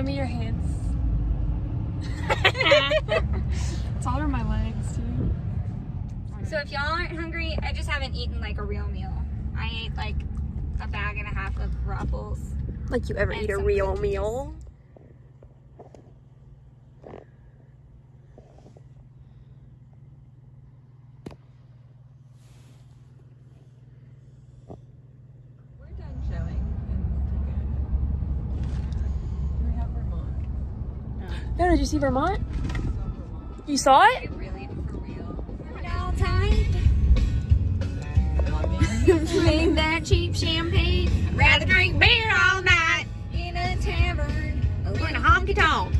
Show me your hands. it's all over my legs too. So if y'all aren't hungry, I just haven't eaten like a real meal. I ate like a bag and a half of ruffles. Like you ever eat a real cookies. meal? We're done showing in Tacoma. We have Vermont. No, did you see Vermont? You saw it? really for real. All tight. Vlogging. Drink that cheap champagne. I'd rather drink beer all night in a tavern oh, or in a honky tonk.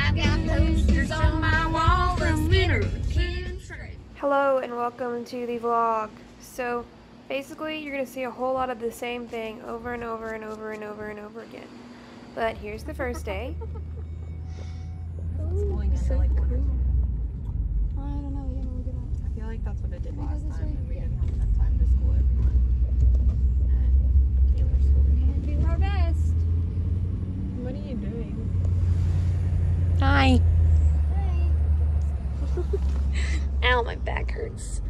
I've got posters on my wall from winter. Hello and welcome to the vlog. So basically you're gonna see a whole lot of the same thing over and over and over and over and over again. But here's the first day. It's going into like quarters. I don't know, we didn't look it up. I feel like that's what it did last time, and we didn't have enough time to school everyone. And Taylor's school. Do our best. What are you doing? Hi. Ow, my back hurts.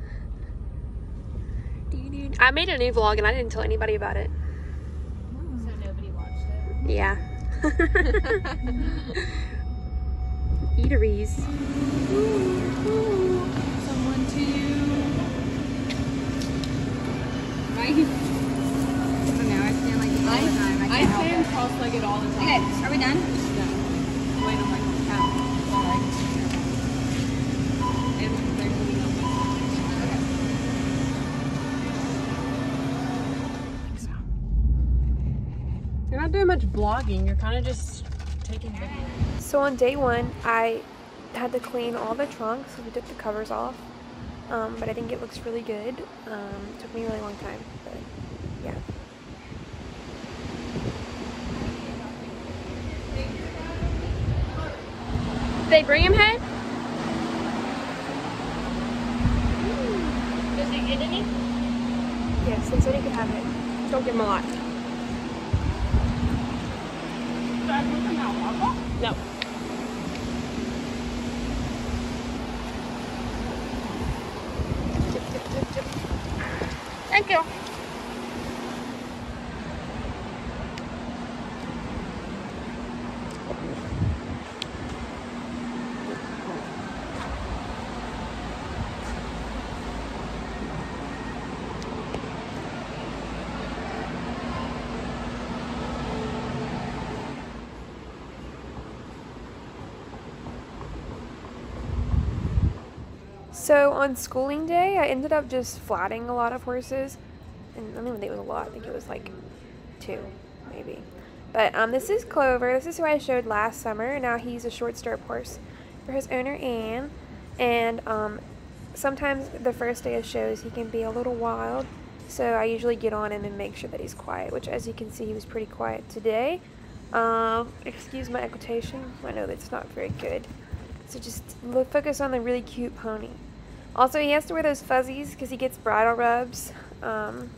I made a new vlog and I didn't tell anybody about it. So nobody watched it. Yeah. Eateries. Someone to you. Right? I don't. I stand like this all the time. I I stand cross-legged all the time. Okay, are we done? Much vlogging. You're kind of just taking videos. So on day one, I had to clean all the trunks. We took the covers off. Um, but I think it looks really good. Um, took me a really long time, but yeah. They bring him head? Does it get any? Yes, they said he could have it. Don't give him a lot. No. Thank you. So on schooling day, I ended up just flatting a lot of horses. And I don't even think it was a lot. I think it was like two, maybe. But um, this is Clover. This is who I showed last summer. Now he's a short stirrup horse for his owner, Anne. And um, sometimes the first day of shows, he can be a little wild. So I usually get on him and make sure that he's quiet, which as you can see, he was pretty quiet today. Um, excuse my equitation. I know that's not very good. So just focus on the really cute pony. Also, he has to wear those fuzzies because he gets bridle rubs. Um,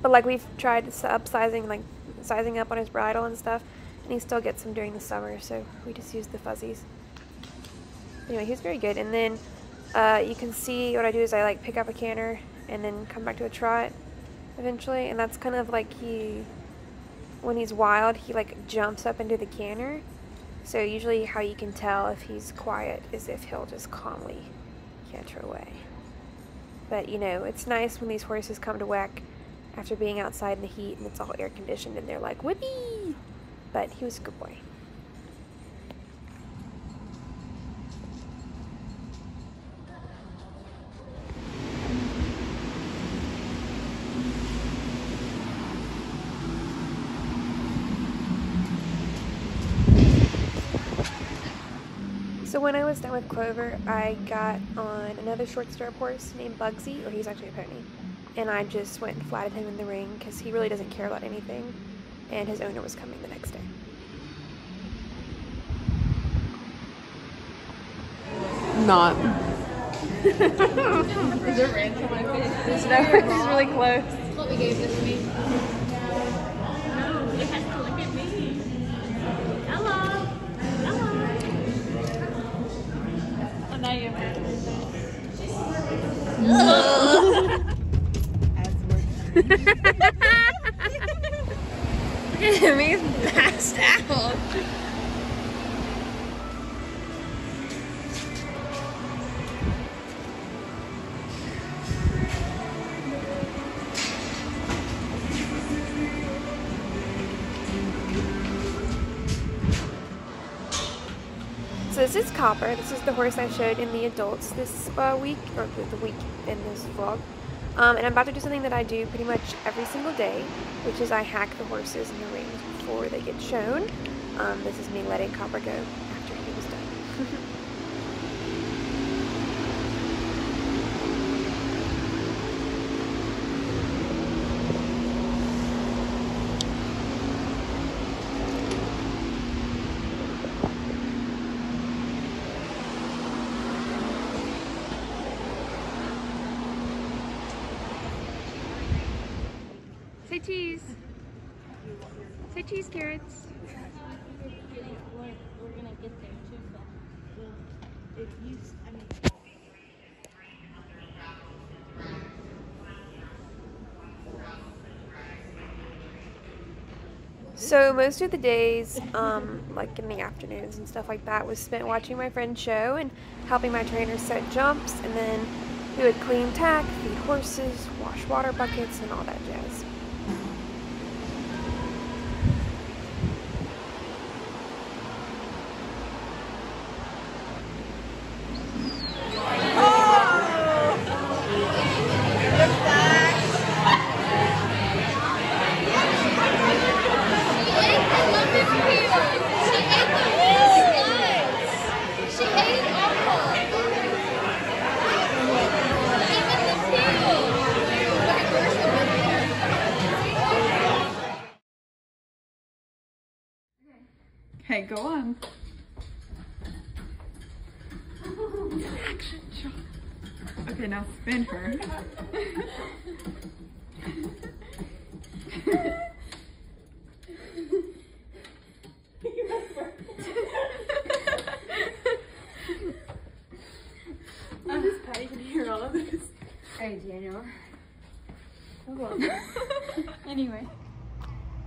but like we've tried upsizing, like sizing up on his bridle and stuff, and he still gets them during the summer. So we just use the fuzzies. Anyway, he's very good. And then uh, you can see what I do is I like pick up a canter and then come back to a trot eventually, and that's kind of like he, when he's wild, he like jumps up into the canter. So usually how you can tell if he's quiet is if he'll just calmly away. But you know, it's nice when these horses come to WEC after being outside in the heat and it's all air conditioned and they're like, whippy! But he was a good boy. So when I was done with Clover, I got on another short stirrup horse named Bugsy, or he's actually a pony, and I just went and flatted him in the ring because he really doesn't care about anything, and his owner was coming the next day. Not. Is there ranch on my face? No, it's really close. What we gave this week. Look at him, he's passed out. This is Copper. This is the horse I showed in the adults this uh, week, or the week in this vlog. Um, and I'm about to do something that I do pretty much every single day, which is I hack the horses in the ring before they get shown. Um, this is me letting Copper go after he was done. Say cheese. Say cheese, carrots. We're gonna get there too, I mean. So most of the days, um, like in the afternoons and stuff like that, was spent watching my friend's show and helping my trainer set jumps, and then we would clean tack, feed horses, wash water buckets, and all that jazz. Okay. Action shot. Okay, now spin her. I'm just Patty can hear all of this. Hey, Daniel. Anyway.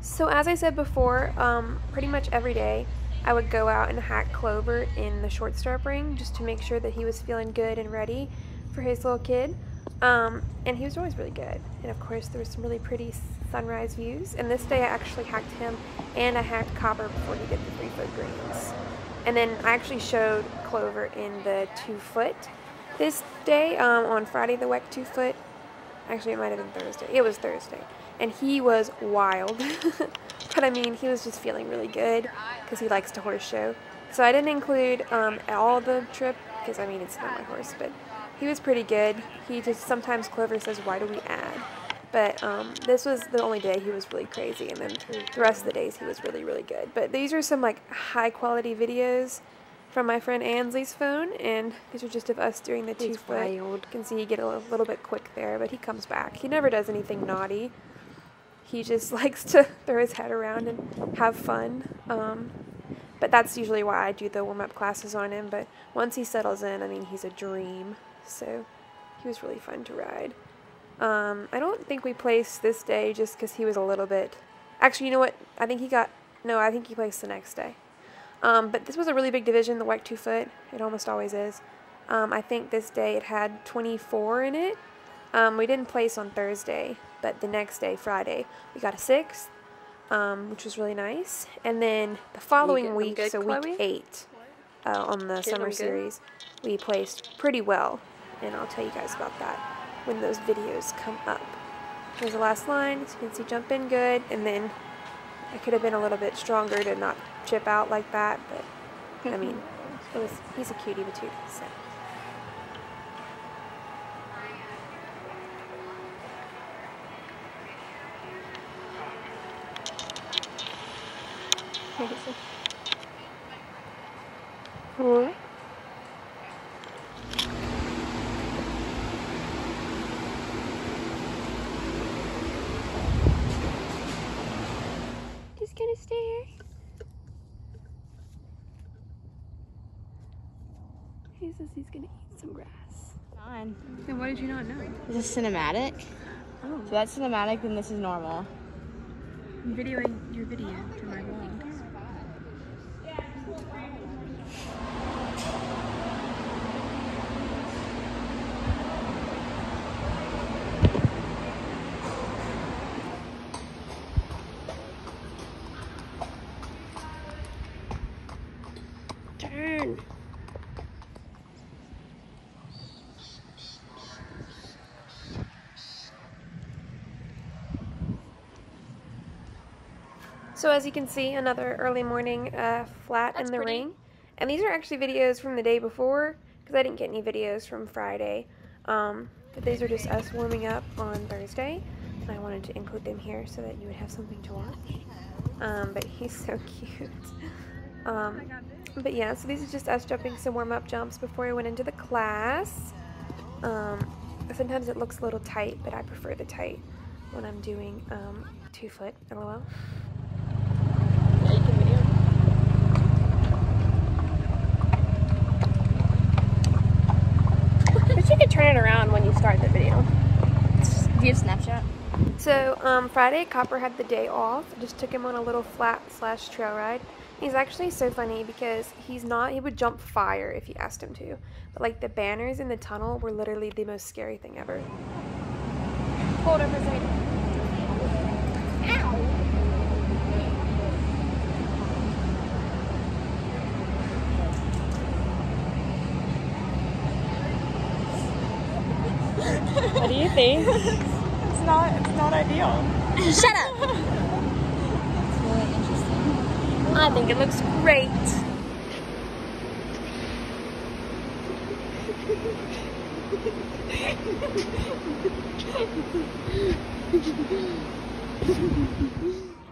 So as I said before, um, pretty much every day I would go out and hack Clover in the short stirrup ring just to make sure that he was feeling good and ready for his little kid. Um, and he was always really good. And of course there was some really pretty sunrise views. And this day I actually hacked him and I hacked Copper before he did the three foot greens. And then I actually showed Clover in the two foot this day um, on Friday the WEC two foot. Actually, it might have been Thursday. It was Thursday. And he was wild. but I mean, he was just feeling really good because he likes to horse show. So I didn't include um, all the trip because I mean, it's not my horse, but he was pretty good. He just sometimes Clover says, Why do we add? But um, this was the only day he was really crazy, and then the rest of the days he was really, really good. But these are some like high quality videos from my friend Ansley's phone, and these are just of us doing the two He's foot. wild. You can see he get a little, little bit quick there, but he comes back. He never does anything naughty. He just likes to throw his head around and have fun. Um, but that's usually why I do the warm up classes on him. But once he settles in, I mean, he's a dream. So he was really fun to ride. Um, I don't think we placed this day just because he was a little bit. Actually, you know what? I think he got. No, I think he placed the next day. Um, but this was a really big division, the white two foot. It almost always is. Um, I think this day it had 24 in it. Um, we didn't place on Thursday, but the next day, Friday, we got a sixth, um, which was really nice. And then the following week, good, so Chloe? week eight, uh, on the them summer series, we placed pretty well. And I'll tell you guys about that when those videos come up. Here's the last line. As you can see, jump in good, and then I could have been a little bit stronger to not chip out like that, but I mean, it was he's a cutie patootie, so. What? Just gonna stare. He's says he's gonna eat some grass. On. Then why did you not know? Is this cinematic? Oh. So that's cinematic, then this is normal. I'm videoing your video for my vlog. Turn. So as you can see, another early morning uh, flat That's in the pretty. ring. And these are actually videos from the day before, because I didn't get any videos from Friday. Um, but these are just us warming up on Thursday. And I wanted to include them here so that you would have something to watch. Um, but he's so cute. Um, but yeah, so these are just us jumping some warm-up jumps before I went into the class. Um, sometimes it looks a little tight, but I prefer the tight when I'm doing um, two foot, lol. Yeah, you can video. But you could turn it around when you start the video. Do you have Snapchat? So um, Friday, Copper had the day off. I just took him on a little flat slash trail ride. He's actually so funny because he's not. He would jump fire if you asked him to, but like the banners in the tunnel were literally the most scary thing ever. Hold up for a second. What do you think? It's not. It's not ideal. Shut up! It's really interesting. I think it looks great.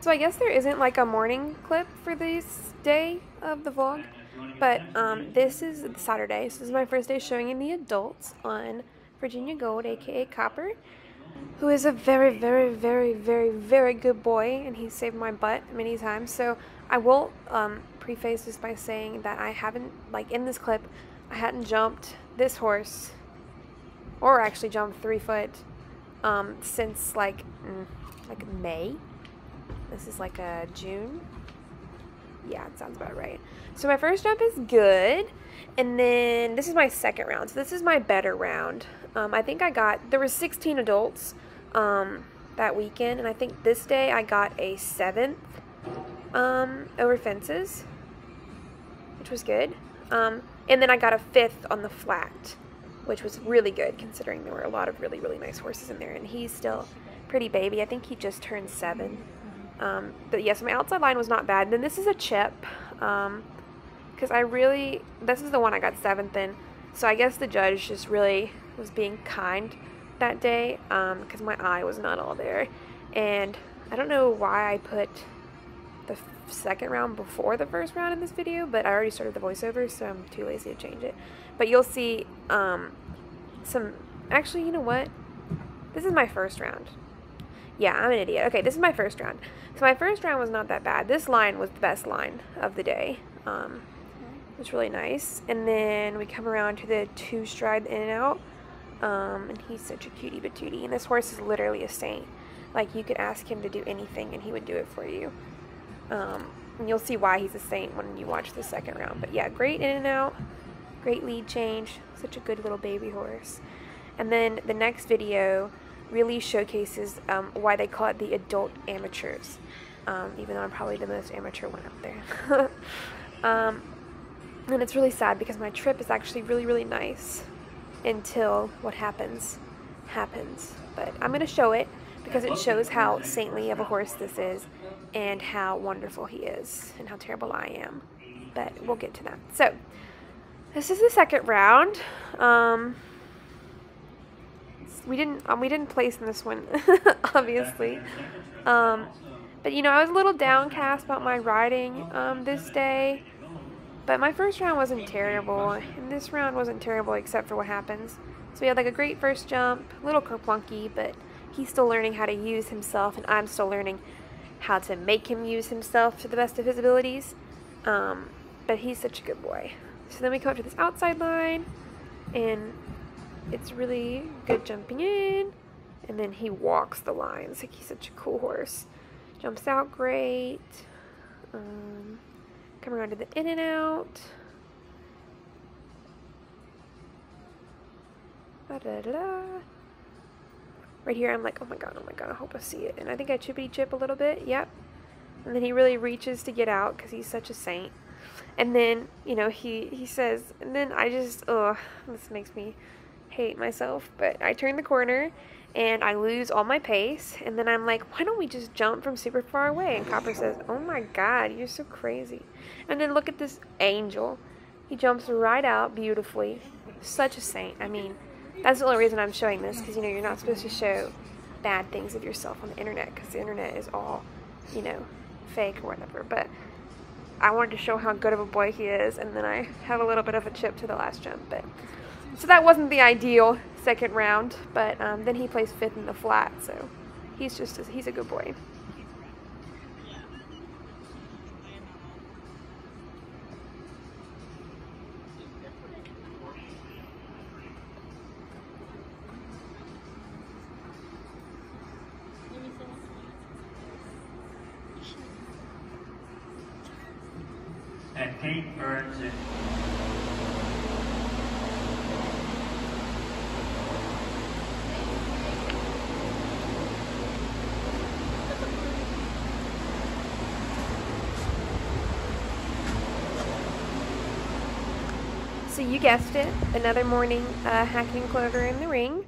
So I guess there isn't like a morning clip for this day of the vlog, but um, this is Saturday. So this is my first day showing you the adults on Virginia Gold, aka Copper, who is a very, very, very, very, very good boy, and he saved my butt many times. So I will um, preface this by saying that I haven't, like in this clip, I hadn't jumped this horse, or actually jumped three foot, um, since like, mm, like May. This is like a June. Yeah, it sounds about right. So my first jump is good, and then this is my second round. So this is my better round. Um, I think I got there were 16 adults um, that weekend, and I think this day I got a seventh um, over fences, which was good. Um, and then I got a fifth on the flat, which was really good considering there were a lot of really really nice horses in there, and he's still pretty baby. I think he just turned seven. Um, but yes, my outside line was not bad. then this is a chip, because I really, this is the one I got seventh in. So I guess the judge just really was being kind that day, because my eye was not all there. And I don't know why I put the second round before the first round in this video, but I already started the voiceover, so I'm too lazy to change it. But you'll see um, some, actually, you know what? This is my first round. Yeah, I'm an idiot. Okay, this is my first round. So my first round was not that bad. This line was the best line of the day. Um, it was really nice. And then we come around to the two stride in and out. Um, and he's such a cutie patootie. And this horse is literally a saint. Like you could ask him to do anything and he would do it for you. Um, and you'll see why he's a saint when you watch the second round. But yeah, great in and out. Great lead change. Such a good little baby horse. And then the next video really showcases um, why they call it the adult amateurs, um, even though I'm probably the most amateur one out there. um, and it's really sad because my trip is actually really, really nice until what happens happens. But I'm going to show it because it shows how saintly of a horse this is and how wonderful he is and how terrible I am. But we'll get to that. So, this is the second round. Um, we didn't um, we didn't place in this one, obviously. Um, but you know, I was a little downcast about my riding um, this day. But my first round wasn't terrible, and this round wasn't terrible except for what happens. So we had like a great first jump, a little kerplunky, but he's still learning how to use himself, and I'm still learning how to make him use himself to the best of his abilities. Um, but he's such a good boy. So then we come up to this outside line, and it's really good jumping in. And then he walks the lines like he's such a cool horse. Jumps out great. Um, come around to the in and out. Da -da -da right here, I'm like, oh my god, oh my god, I hope I see it. And I think I chippity chip a little bit. Yep. And then he really reaches to get out because he's such a saint. And then, you know, he, he says, and then I just, oh, this makes me hate myself. But I turn the corner and I lose all my pace. And then I'm like, why don't we just jump from super far away? And Copper says, oh my god, you're so crazy. And then look at this angel. He jumps right out beautifully. Such a saint. I mean, that's the only reason I'm showing this because you know you're not supposed to show bad things of yourself on the internet because the internet is all you know fake or whatever but I wanted to show how good of a boy he is and then I have a little bit of a chip to the last jump but so that wasn't the ideal second round but um, then he plays fifth in the flat so he's just a, he's a good boy and Pete Burns and So you guessed it, another morning uh, hacking Clover in the ring.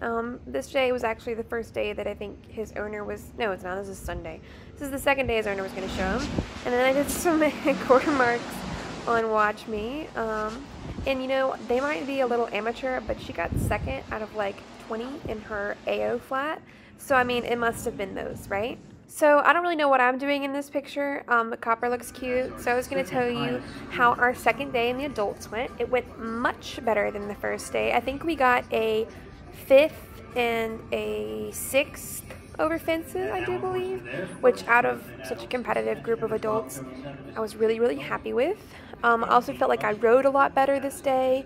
Um, this day was actually the first day that I think his owner was. No, it's not. This is Sunday. This is the second day his owner was going to show him. And then I did some quarter marks on Watch Me. Um, and you know, they might be a little amateur, but she got second out of like 20 in her AO flat. So I mean, it must have been those, right? So I don't really know what I'm doing in this picture, um, but Copper looks cute. So I was going to tell you how our second day in the adults went. It went much better than the first day. I think we got a fifth and a sixth over fences, I do believe, which out of such a competitive group of adults, I was really, really happy with. Um, I also felt like I rode a lot better this day,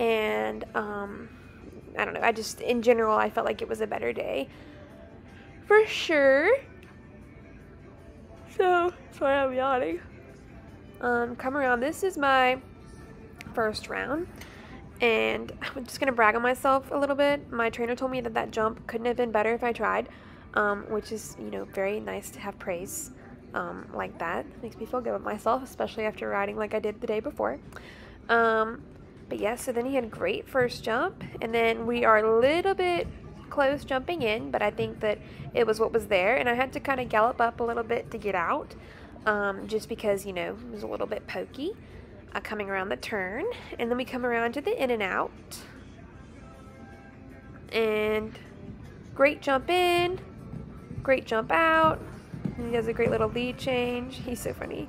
and um, I don't know, I just, in general, I felt like it was a better day. For sure. So, sorry I'm yawning. Um, come around. This is my first round. And I'm just going to brag on myself a little bit. My trainer told me that that jump couldn't have been better if I tried, um, which is, you know, very nice to have praise um, like that. Makes me feel good with myself, especially after riding like I did the day before. Um, but yeah, so then he had great first jump. And then we are a little bit close jumping in, but I think that it was what was there. And I had to kind of gallop up a little bit to get out, um, just because, you know, it was a little bit pokey uh, coming around the turn. And then we come around to the in and out. And great jump in, great jump out. He does a great little lead change. He's so funny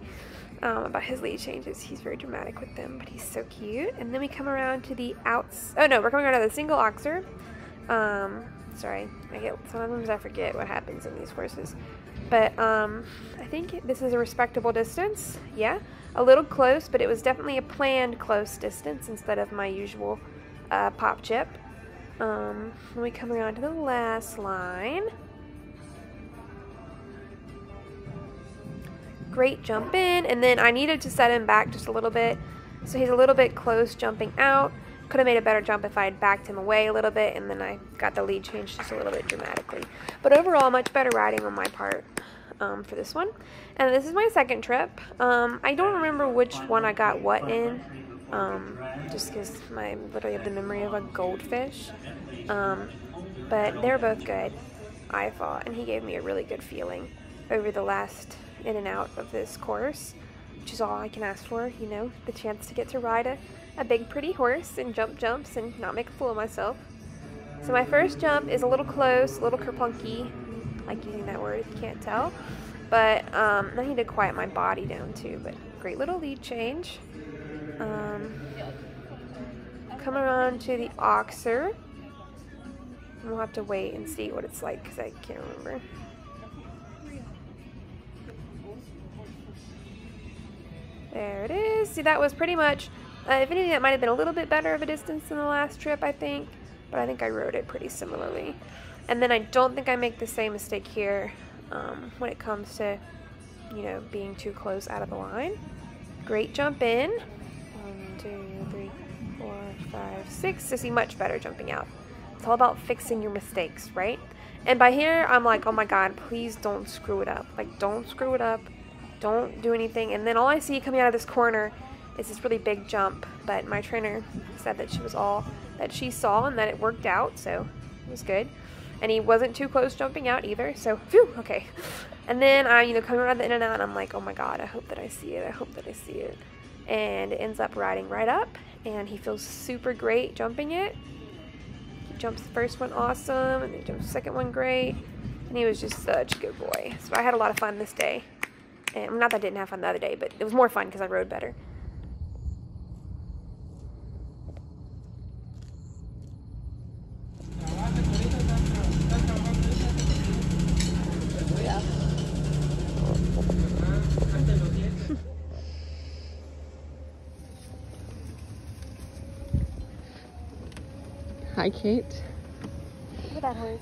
um, about his lead changes. He's very dramatic with them, but he's so cute. And then we come around to the outs. Oh no, we're coming around to the single oxer. Um, sorry, I get sometimes I forget what happens in these horses. But um, I think this is a respectable distance. Yeah, a little close, but it was definitely a planned close distance instead of my usual uh, pop chip. Um, then we come around to the last line. Great jump in, and then I needed to set him back just a little bit. So he's a little bit close jumping out. Could have made a better jump if I had backed him away a little bit, and then I got the lead changed just a little bit dramatically. But overall, much better riding on my part um, for this one. And this is my second trip. Um, I don't remember which one I got what in, um, just because I literally have the memory of a goldfish. Um, but they're both good, I thought, and he gave me a really good feeling over the last in and out of this course, which is all I can ask for, you know, the chance to get to ride a, a big pretty horse and jump jumps and not make a fool of myself. So my first jump is a little close, a little kerplunky, like using that word you can't tell. But um, I need to quiet my body down too, but great little lead change. Um, come around to the Oxer. We'll have to wait and see what it's like because I can't remember. There it is. See, that was pretty much Uh, if anything, that might have been a little bit better of a distance than the last trip, I think. But I think I rode it pretty similarly. And then I don't think I make the same mistake here um, when it comes to, you know, being too close out of the line. Great jump in. One, two, three, four, five, six. To see much better jumping out. It's all about fixing your mistakes, right? And by here, I'm like, oh my god, please don't screw it up. Like, don't screw it up. Don't do anything. And then all I see coming out of this corner is this really big jump. But my trainer said that she was all that she saw and that it worked out, so it was good. And he wasn't too close jumping out either, so phew, okay. And then I, you know, coming around the in and out, I'm like, oh my god, I hope that I see it. I hope that I see it. And it ends up riding right up, and he feels super great jumping it He jumps the first one awesome, and then jumps the second one great. And he was just such a good boy. So I had a lot of fun this day. And not that I didn't have fun the other day, but it was more fun because I rode better. Hi, Kate. Look at that horse.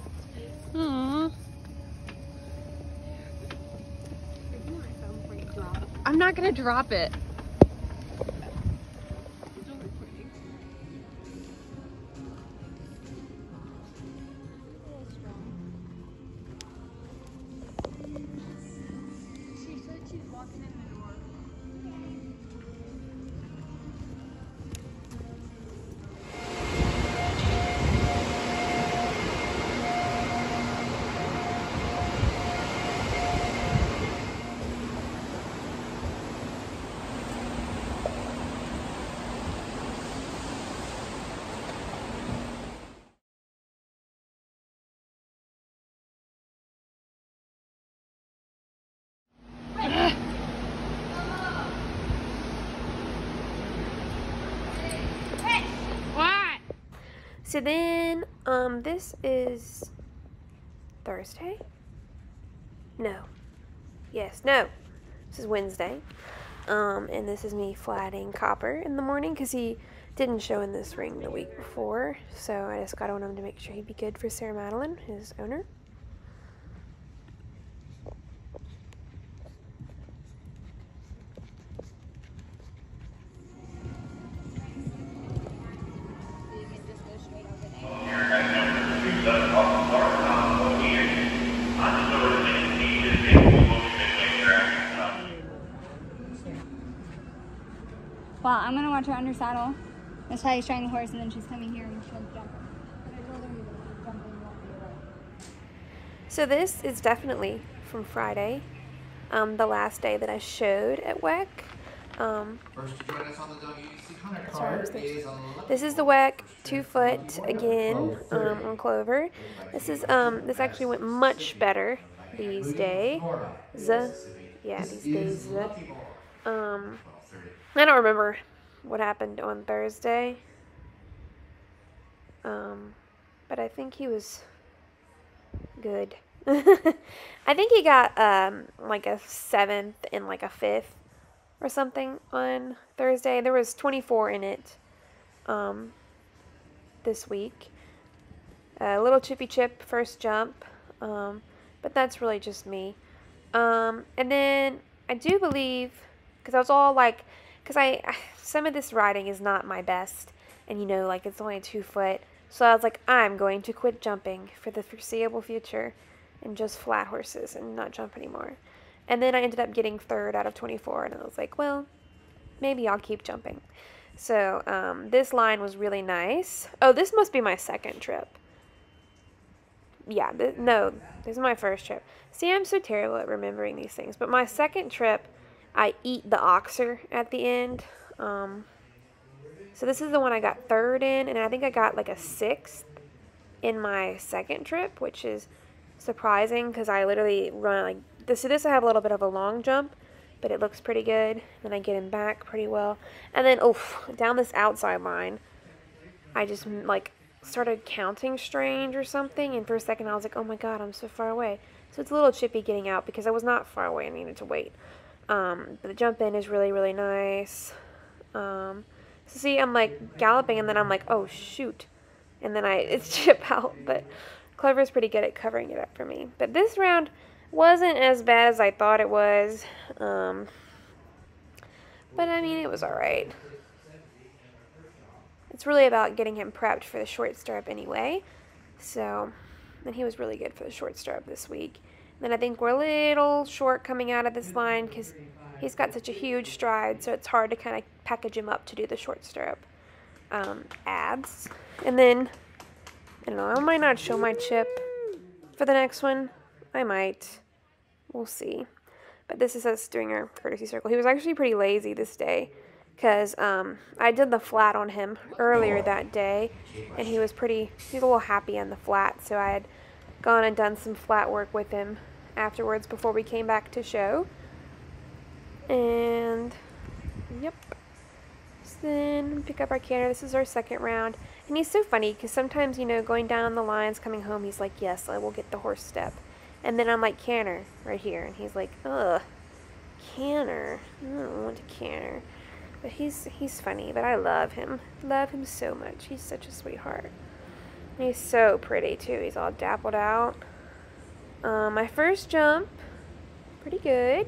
Aww. I'm not gonna drop it. So then, um, this is Thursday? No. Yes, no. This is Wednesday. Um, and this is me flatting Copper in the morning because he didn't show in this ring the week before. So I just got on him to make sure he'd be good for Sarah Madeline, his owner. Watch her under saddle. That's how he's trying the horse, and then she's coming here and she'll jump. But I told her he was jumping won't be. So this is definitely from Friday, um, the last day that I showed at WEC. Um, First to join us on the WEC Hunter Sorry, I was card thinking. is on the left. This is the WEC two foot again um, on Clover. This is um this actually went much better these days. Yeah, these days. Um, I don't remember what happened on Thursday. Um, but I think he was good. I think he got um like a seventh and like a fifth or something on Thursday. There was 24 in it um, this week. A little chippy chip first jump, um, but that's really just me. Um, and then I do believe, because I was all like, because I, some of this riding is not my best, and you know, like it's only two foot. So I was like, I'm going to quit jumping for the foreseeable future and just flat horses and not jump anymore. And then I ended up getting third out of 24, and I was like, well, maybe I'll keep jumping. So um, this line was really nice. Oh, this must be my second trip. Yeah, th- no, this is my first trip. See, I'm so terrible at remembering these things. But my second trip, I eat the oxer at the end. Um, so this is the one I got third in, and I think I got like a sixth in my second trip, which is surprising because I literally run like this. So this I have a little bit of a long jump, but it looks pretty good. Then I get him back pretty well, and then oh, down this outside line, I just like started counting strange or something, and for a second I was like, oh my god, I'm so far away. So it's a little chippy getting out because I was not far away. I needed to wait. Um, but the jump in is really really nice. Um, So see, I'm like galloping, and then I'm like, oh shoot, and then I it's chip out. But Clover's pretty good at covering it up for me. But this round wasn't as bad as I thought it was. Um, but I mean, it was all right. It's really about getting him prepped for the short stirrup anyway. So, and he was really good for the short stirrup this week. Then I think we're a little short coming out of this line because he's got such a huge stride, so it's hard to kind of package him up to do the short stirrup um, abs. And then, I don't know, I might not show my chip for the next one. I might. We'll see. But this is us doing our courtesy circle. He was actually pretty lazy this day because um, I did the flat on him earlier that day, and he was pretty, he was a little happy on the flat, so I had gone and done some flat work with him afterwards before we came back to show. And, yep. So then pick up our canter. This is our second round. And he's so funny because sometimes, you know, going down the lines, coming home, he's like, yes, I will get the horse step. And then I'm like, canter, right here. And he's like, ugh, canter. I don't want to canter. But he's he's funny, but I love him. Love him so much. He's such a sweetheart. He's so pretty too. He's all dappled out. Um, my first jump, pretty good.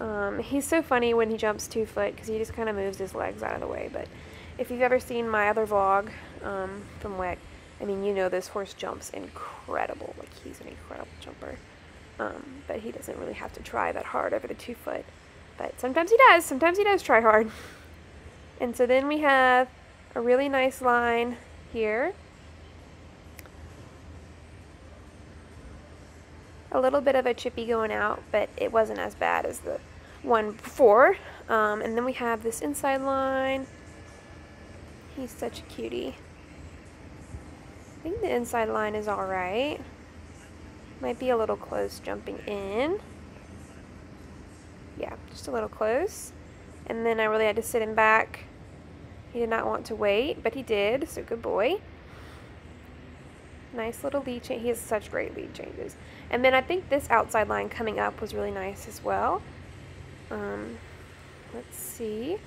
Um, he's so funny when he jumps two foot because he just kind of moves his legs out of the way. But if you've ever seen my other vlog um, from WEC, I mean, you know this horse jumps incredible. Like, he's an incredible jumper. Um, but he doesn't really have to try that hard over the two foot. But sometimes he does. Sometimes he does try hard. And so then we have a really nice line here. A little bit of a chippy going out, but it wasn't as bad as the one before. Um, and then we have this inside line. He's such a cutie. I think the inside line is alright. Might be a little close jumping in. Yeah, just a little close. And then I really had to sit him back. He did not want to wait, but he did, so good boy. Nice little lead change. He has such great lead changes. And then I think this outside line coming up was really nice as well. Um, let's see.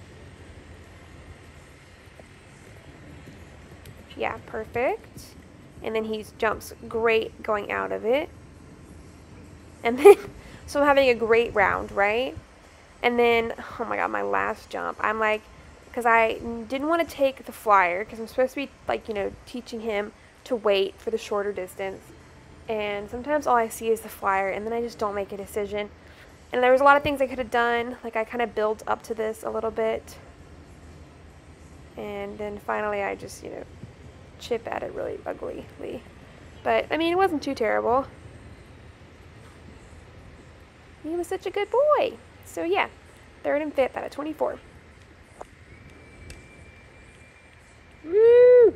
Yeah, perfect. And then he jumps great going out of it. And then, so I'm having a great round, right? And then, oh my god, my last jump. I'm like, because I didn't want to take the flyer, because I'm supposed to be, like, you know, teaching him to wait for the shorter distance. And sometimes all I see is the flyer, and then I just don't make a decision. And there was a lot of things I could have done. Like, I kind of built up to this a little bit. And then finally I just, you know, chip at it really uglily. But, I mean, it wasn't too terrible. He was such a good boy. So, yeah, third and fifth out of 24. Woo!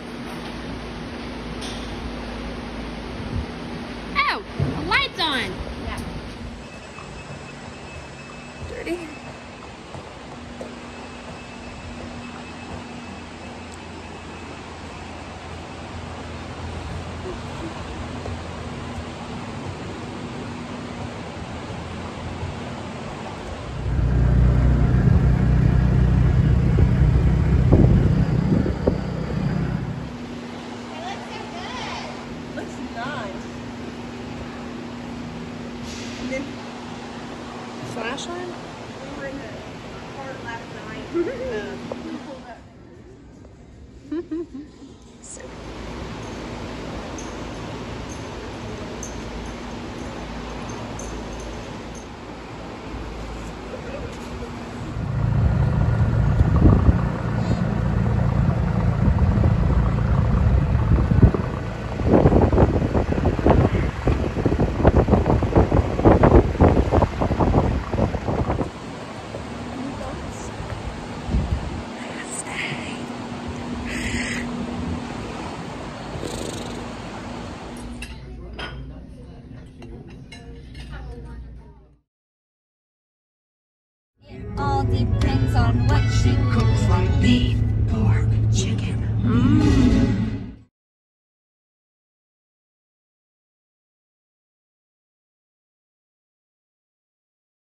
so